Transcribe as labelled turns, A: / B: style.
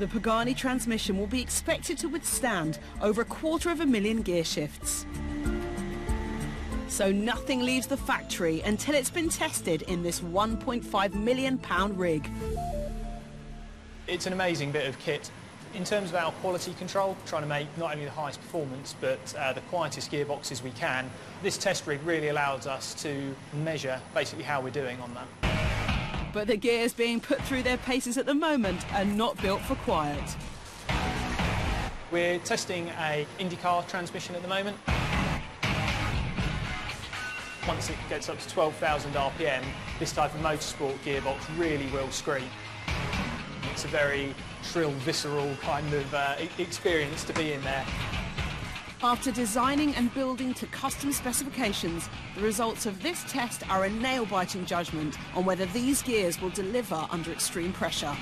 A: The Pagani transmission will be expected to withstand over a quarter of a million gear shifts. So nothing leaves the factory until it's been tested in this 1.5 million pound rig.
B: It's an amazing bit of kit. In terms of our quality control, trying to make not only the highest performance but uh, the quietest gearboxes we can, this test rig really allows us to measure basically how we're doing on that.
A: But the gears being put through their paces at the moment are not built for quiet.
B: We're testing a IndyCar transmission at the moment. Once it gets up to 12,000 RPM, this type of motorsport gearbox really will scream. It's a very shrill, visceral kind of uh, experience to be in there.
A: After designing and building to custom specifications, the results of this test are a nail-biting judgment on whether these gears will deliver under extreme pressure.